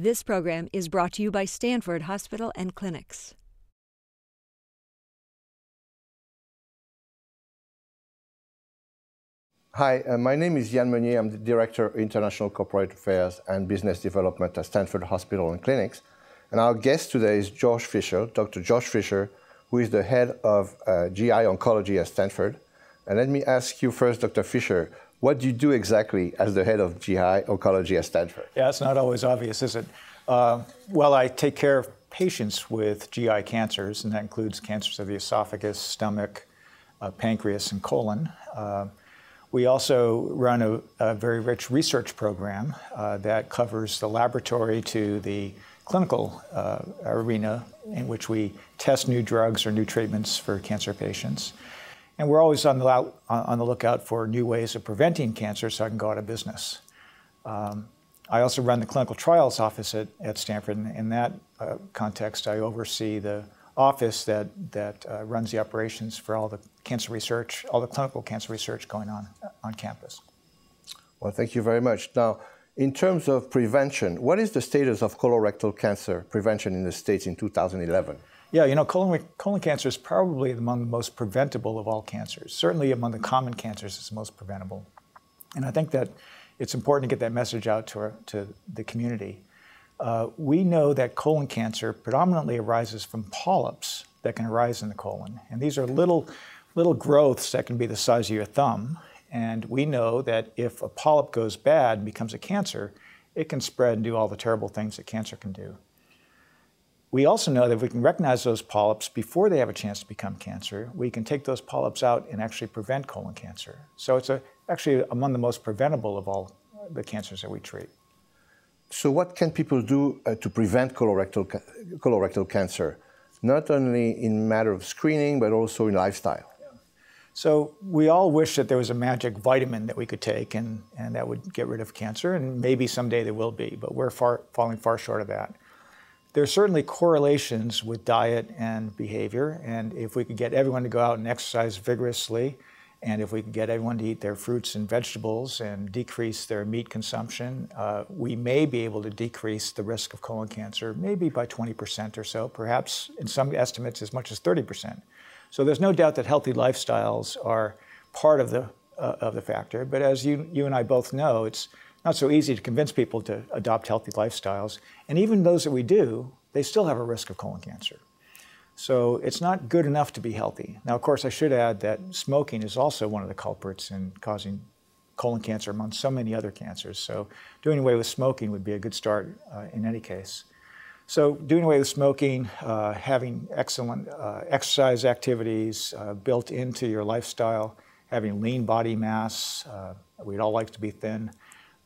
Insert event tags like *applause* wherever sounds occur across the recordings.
This program is brought to you by Stanford Hospital and Clinics. Hi, uh, my name is Yann Meunier. I'm the Director of International Corporate Affairs and Business Development at Stanford Hospital and Clinics. And our guest today is George Fisher, Dr. George Fisher, who is the head of uh, GI oncology at Stanford. And let me ask you first, Dr. Fisher, what do you do exactly as the head of GI oncology at Stanford? Yeah, it's not always obvious, is it? Uh, well, I take care of patients with GI cancers, and that includes cancers of the esophagus, stomach, uh, pancreas, and colon. Uh, we also run a, a, very rich research program uh, that covers the laboratory to the clinical uh, arena in which we test new drugs or new treatments for cancer patients. And we're always on the, on the lookout for new ways of preventing cancer so I can go out of business. Um, I also run the clinical trials office at, at Stanford. And in that uh, context, I oversee the office that, that uh, runs the operations for all the cancer research, all the clinical cancer research going on on campus. Well, thank you very much. Now, in terms of prevention, what is the status of colorectal cancer prevention in the States in 2011? Yeah, you know, colon, colon cancer is probably among the most preventable of all cancers. Certainly among the common cancers, it's the most preventable. And I think that it's important to get that message out to, our, to the community. Uh, we know that colon cancer predominantly arises from polyps that can arise in the colon. And these are little, little growths that can be the size of your thumb. And we know that if a polyp goes bad and becomes a cancer, it can spread and do all the terrible things that cancer can do. We also know that if we can recognize those polyps before they have a chance to become cancer, we can take those polyps out and actually prevent colon cancer. So it's a, actually among the most preventable of all the cancers that we treat. So, what can people do uh, to prevent colorectal, ca colorectal cancer, not only in matter of screening, but also in lifestyle? So, we all wish that there was a magic vitamin that we could take and, and that would get rid of cancer, and maybe someday there will be, but we're far, falling far short of that. There are certainly correlations with diet and behavior, and if we could get everyone to go out and exercise vigorously, and if we could get everyone to eat their fruits and vegetables and decrease their meat consumption, uh, we may be able to decrease the risk of colon cancer, maybe by 20% or so, perhaps in some estimates as much as 30%. So there's no doubt that healthy lifestyles are part of the, uh, of the factor. But as you, you and I both know, it's not so easy to convince people to adopt healthy lifestyles. And even those that we do, they still have a risk of colon cancer. So it's not good enough to be healthy. Now, of course, I should add that smoking is also one of the culprits in causing colon cancer among so many other cancers. So doing away with smoking would be a good start uh, in any case. So doing away with smoking, uh, having excellent uh, exercise activities uh, built into your lifestyle, having lean body mass, uh, we'd all like to be thin,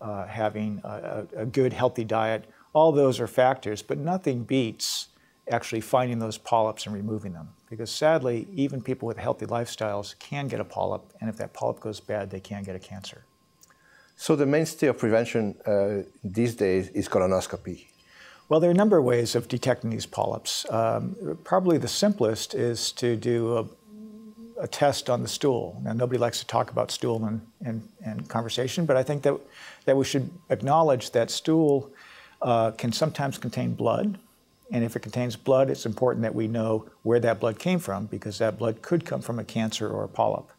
uh, having a, a good healthy diet, all those are factors, but nothing beats actually finding those polyps and removing them. Because sadly, even people with healthy lifestyles can get a polyp, and if that polyp goes bad, they can get a cancer. So the mainstay of prevention uh, these days is colonoscopy. Well, there are a number of ways of detecting these polyps. Um, probably the simplest is to do a, test on the stool. Now, nobody likes to talk about stool in conversation, but I think that, that we should acknowledge that stool uh, can sometimes contain blood, and if it contains blood, it's important that we know where that blood came from because that blood could come from a cancer or a polyp.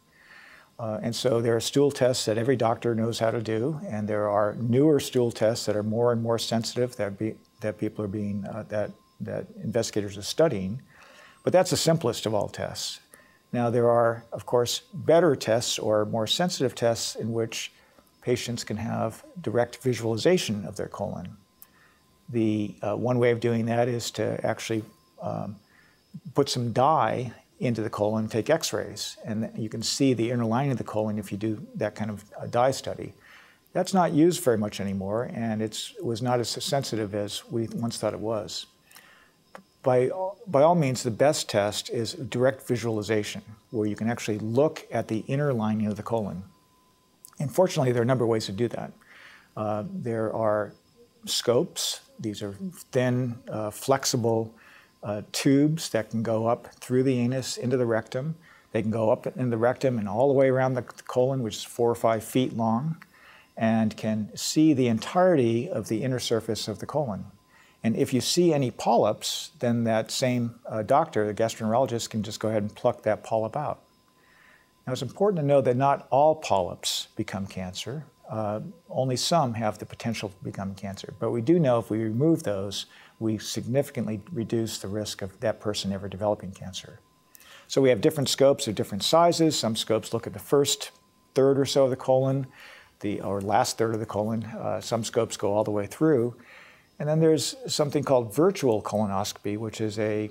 Uh, and so there are stool tests that every doctor knows how to do, and there are newer stool tests that are more and more sensitive that, be, that people are being, uh, that, that investigators are studying. But that's the simplest of all tests. Now, there are, of course, better tests or more sensitive tests in which patients can have direct visualization of their colon. The uh, one way of doing that is to actually um, put some dye into the colon take x-rays. And you can see the inner lining of the colon if you do that kind of dye study. That's not used very much anymore, and it was not as sensitive as we once thought it was. By, by all means, the best test is direct visualization, where you can actually look at the inner lining of the colon. And fortunately, there are a number of ways to do that. Uh, there are scopes these are thin, uh, flexible uh, tubes that can go up through the anus into the rectum. They can go up in the rectum and all the way around the colon, which is four or five feet long, and can see the entirety of the inner surface of the colon. And if you see any polyps, then that same uh, doctor, the gastroenterologist, can just go ahead and pluck that polyp out. Now, it's important to know that not all polyps become cancer. Uh, only some have the potential to become cancer. But we do know if we remove those, we significantly reduce the risk of that person ever developing cancer. So we have different scopes of different sizes. Some scopes look at the first third or so of the colon, the or last third of the colon. Uh, some scopes go all the way through. And then there's something called virtual colonoscopy, which is a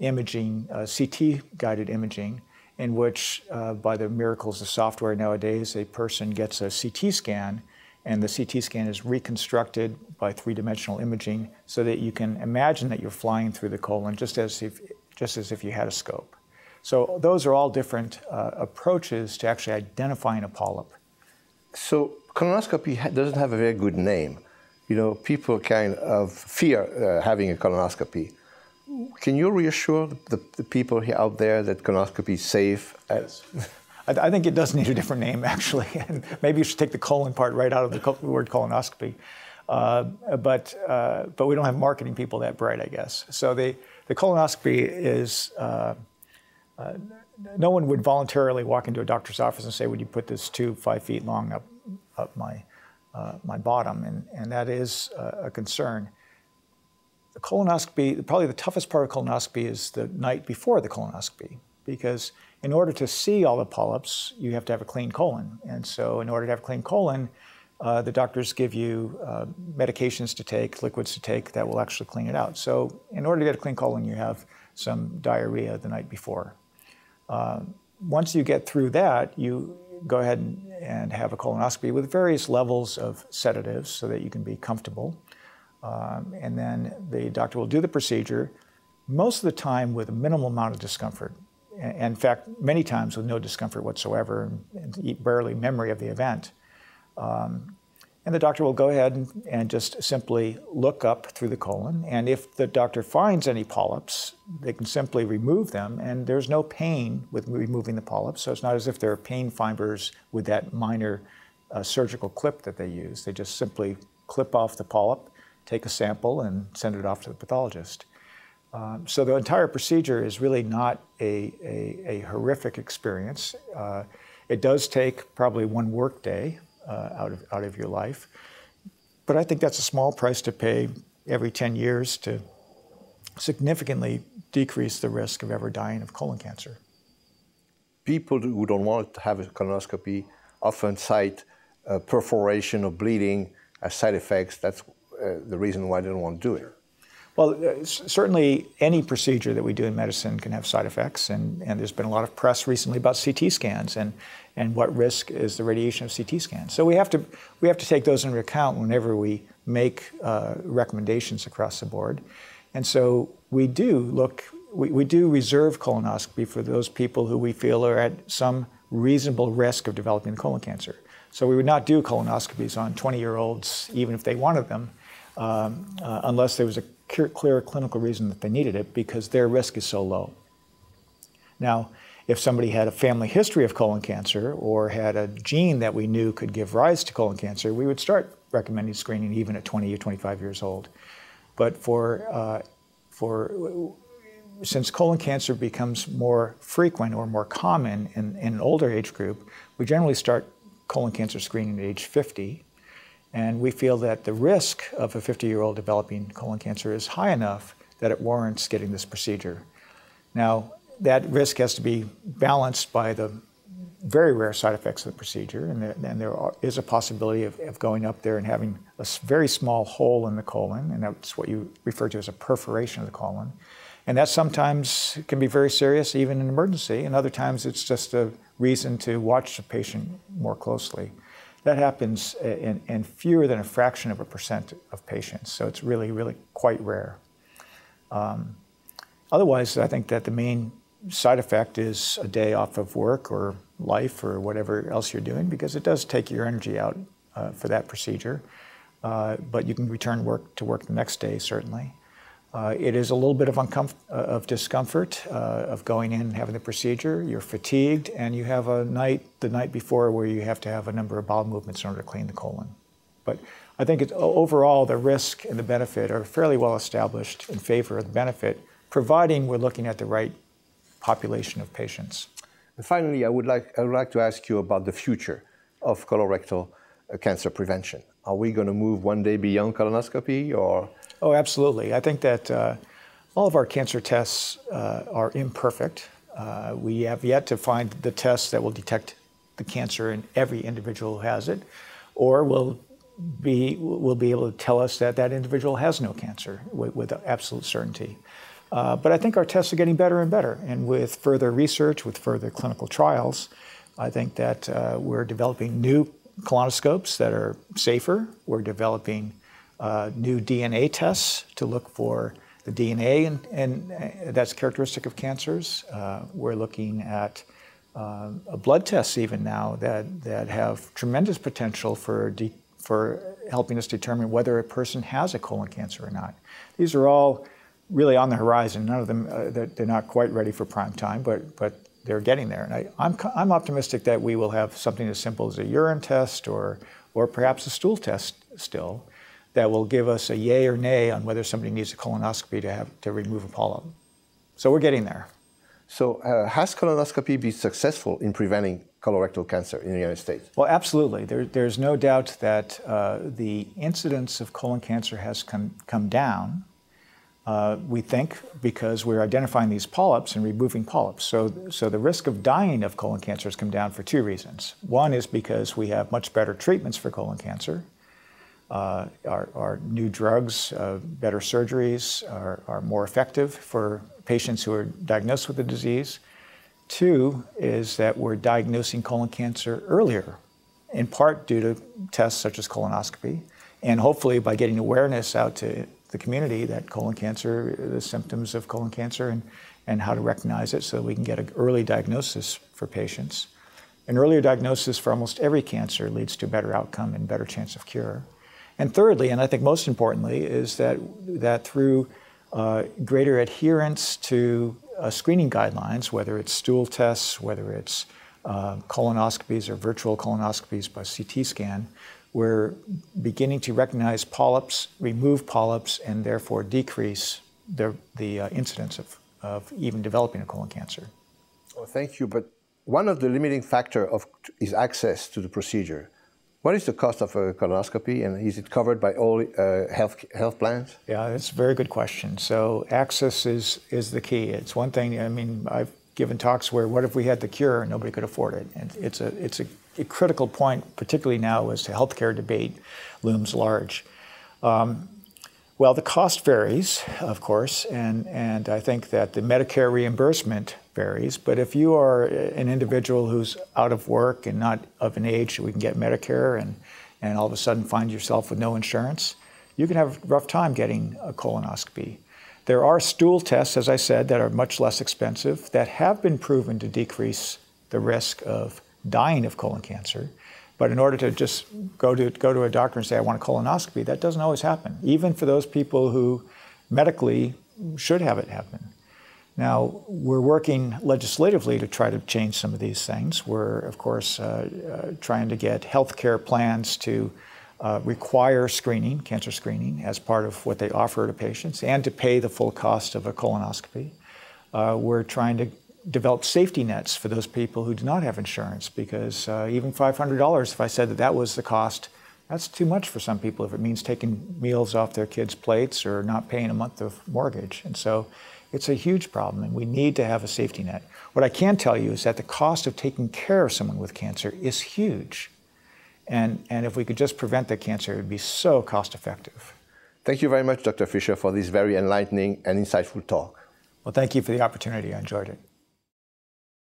imaging, CT guided imaging, in which, uh, by the miracles of software nowadays, a person gets a CT scan and the CT scan is reconstructed by three dimensional imaging so that you can imagine that you're flying through the colon just as if, just as if you had a scope. So those are all different uh, approaches to actually identifying a polyp. So colonoscopy doesn't have a very good name. You know, people kind of fear uh, having a colonoscopy. Can you reassure the, the, people out there that colonoscopy is safe? Yes. I, I, think it does need a different name, *laughs* actually. and *laughs* maybe you should take the colon part right out of the word colonoscopy. Uh, but, uh, but we don't have marketing people that bright, I guess. So the, the colonoscopy is uh, uh, no one would voluntarily walk into a doctor's office and say, "Would you put this tube five feet long up up my uh, my bottom?" And and that is uh, a concern. The colonoscopy, probably the toughest part of colonoscopy is the night before the colonoscopy, because in order to see all the polyps, you have to have a clean colon, and so in order to have a clean colon. Uh, the doctors give you uh, medications to take, liquids to take that will actually clean it out. So, in order to get a clean colon, you have some diarrhea the night before. Uh, once you get through that, you go ahead and, have a colonoscopy with various levels of sedatives so that you can be comfortable. Um, and then the doctor will do the procedure, most of the time with a minimal amount of discomfort. And In fact, many times with no discomfort whatsoever and eat barely memory of the event. Um, and the doctor will go ahead and, and, just simply look up through the colon. And if the doctor finds any polyps, they can simply remove them. And there's no pain with removing the polyps. So it's not as if there are pain fibers with that minor uh, surgical clip that they use. They just simply clip off the polyp, take a sample, and send it off to the pathologist. Um, so the entire procedure is really not a, a, a horrific experience. Uh, it does take probably one work day uh, out, of, out of your life. But I think that's a small price to pay every 10 years to significantly decrease the risk of ever dying of colon cancer. People who don't want to have a colonoscopy often cite uh, perforation or bleeding as side effects. That's uh, the reason why they don't want to do it. Well, uh, certainly any procedure that we do in medicine can have side effects, and, and there's been a lot of press recently about CT scans and, and what risk is the radiation of CT scans. So we have to, we have to take those into account whenever we make uh, recommendations across the board. And so we do look, we, we do reserve colonoscopy for those people who we feel are at some reasonable risk of developing colon cancer. So we would not do colonoscopies on 20 year olds, even if they wanted them, um, uh, unless there was a clear clinical reason that they needed it because their risk is so low. Now, if somebody had a family history of colon cancer or had a gene that we knew could give rise to colon cancer, we would start recommending screening even at 20 or 25 years old. But for, uh, for since colon cancer becomes more frequent or more common in, in an older age group, we generally start colon cancer screening at age 50 and we feel that the risk of a 50 year old developing colon cancer is high enough that it warrants getting this procedure. Now, that risk has to be balanced by the very rare side effects of the procedure, and there, and there are, is a possibility of, of, going up there and having a very small hole in the colon, and that's what you refer to as a perforation of the colon. And that sometimes can be very serious, even in emergency, and other times it's just a reason to watch the patient more closely. That happens in, in, fewer than a fraction of a percent of patients, so it's really, really quite rare. Um, otherwise, I think that the main side effect is a day off of work or life or whatever else you're doing because it does take your energy out uh, for that procedure. Uh, but you can return work to work the next day, certainly. Uh, it is a little bit of, uncomf- uh, of discomfort uh, of going in and having the procedure. You're fatigued, and you have a night the night before where you have to have a number of bowel movements in order to clean the colon. But I think it, overall the risk and the benefit are fairly well established in favor of the benefit, providing we're looking at the right population of patients. And finally, I would like, I would like to ask you about the future of colorectal uh, cancer prevention. Are we going to move one day beyond colonoscopy or? Oh, absolutely. I think that uh, all of our cancer tests uh, are imperfect. Uh, we have yet to find the test that will detect the cancer in every individual who has it, or will be, will be able to tell us that that individual has no cancer with, with absolute certainty. Uh, but I think our tests are getting better and better. And with further research, with further clinical trials, I think that uh, we're developing new colonoscopes that are safer. We're developing uh, new DNA tests to look for the DNA and, and uh, that's characteristic of cancers. Uh, we're looking at uh, blood tests even now that, that have tremendous potential for, for helping us determine whether a person has a colon cancer or not. These are all really on the horizon. None of them, uh, they're, they're, not quite ready for prime time, but, but they're getting there. And I, I'm, I'm optimistic that we will have something as simple as a urine test or, or perhaps a stool test still that will give us a yay or nay on whether somebody needs a colonoscopy to, have, to remove a polyp. So we're getting there. So uh, has colonoscopy been successful in preventing colorectal cancer in the United States? Well, absolutely. There, there's no doubt that uh, the incidence of colon cancer has come, come down uh, we think because we're identifying these polyps and removing polyps. So, so the risk of dying of colon cancer has come down for two reasons. One is because we have much better treatments for colon cancer. Uh, our, our, new drugs, uh, better surgeries are, are, more effective for patients who are diagnosed with the disease. Two is that we're diagnosing colon cancer earlier, in part due to tests such as colonoscopy, and hopefully by getting awareness out to the community that colon cancer, the symptoms of colon cancer, and, and how to recognize it so we can get an early diagnosis for patients. An earlier diagnosis for almost every cancer leads to a better outcome and better chance of cure. And thirdly, and I think most importantly, is that, that through uh, greater adherence to uh, screening guidelines, whether it's stool tests, whether it's uh, colonoscopies or virtual colonoscopies by CT scan, we're beginning to recognize polyps, remove polyps, and therefore decrease the, the uh, incidence of, of even developing a colon cancer. Well, thank you. But one of the limiting factor of, is access to the procedure. What is the cost of a colonoscopy, and is it covered by all uh, health health plans? Yeah, that's a very good question. So access is is the key. It's one thing. I mean, I've given talks where what if we had the cure and nobody could afford it, and it's a it's a a critical point, particularly now as the healthcare debate looms large. Um, well, the cost varies, of course, and, and I think that the Medicare reimbursement varies. But if you are an individual who's out of work and not of an age that we can get Medicare and, and all of a sudden find yourself with no insurance, you can have a rough time getting a colonoscopy. There are stool tests, as I said, that are much less expensive that have been proven to decrease the risk of dying of colon cancer. But in order to just go to, go to a doctor and say, I want a colonoscopy, that doesn't always happen, even for those people who medically should have it happen. Now, we're working legislatively to try to change some of these things. We're, of course, uh, uh, trying to get health care plans to uh, require screening, cancer screening, as part of what they offer to patients, and to pay the full cost of a colonoscopy. Uh, we're trying to develop safety nets for those people who do not have insurance because uh, even $500, if I said that that was the cost, that's too much for some people if it means taking meals off their kids' plates or not paying a month of mortgage. And so it's a huge problem, and we need to have a safety net. What I can tell you is that the cost of taking care of someone with cancer is huge. And, and if we could just prevent the cancer, it would be so cost effective. Thank you very much, Dr. Fisher, for this very enlightening and insightful talk. Well, thank you for the opportunity. I enjoyed it.